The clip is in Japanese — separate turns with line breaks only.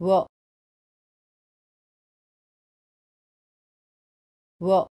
わ。お